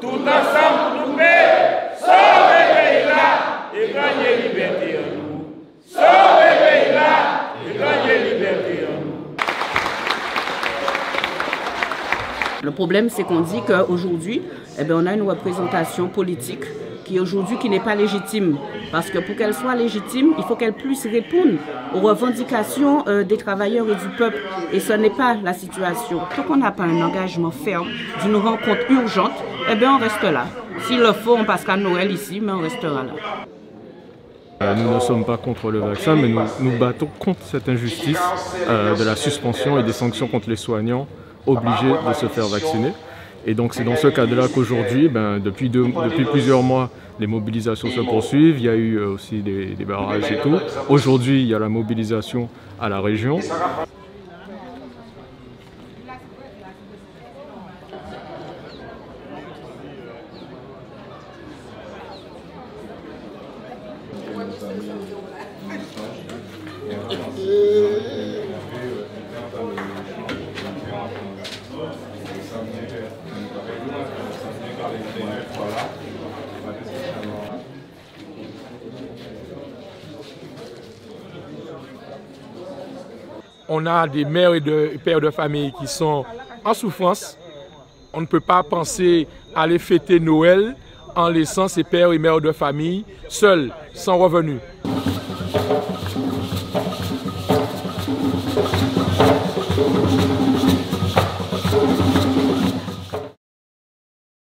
tout ensemble nous paix. Sauve pays là et gagnez liberté en nous. Sauve pays là et gagnez liberté en nous. Le problème, c'est qu'on dit qu'aujourd'hui, eh bien, on a une représentation politique qui aujourd'hui qui n'est pas légitime. Parce que pour qu'elle soit légitime, il faut qu'elle puisse répondre aux revendications euh, des travailleurs et du peuple. Et ce n'est pas la situation. Tant qu'on n'a pas un engagement ferme d'une rencontre urgente, eh bien, on reste là. S'il le faut, on passera Noël ici, mais on restera là. Euh, nous ne sommes pas contre le vaccin, mais nous nous battons contre cette injustice euh, de la suspension et des sanctions contre les soignants obligés de se faire vacciner. Et donc c'est dans ce cadre-là qu'aujourd'hui, ben, depuis, depuis, plusieurs mois, les mobilisations se poursuivent. Il y a eu euh, aussi des barrages et tout. Aujourd'hui, il y a la mobilisation à la région. On a des mères et des pères de famille qui sont en souffrance. On ne peut pas penser à aller fêter Noël en laissant ses pères et mères de famille seuls, sans revenus.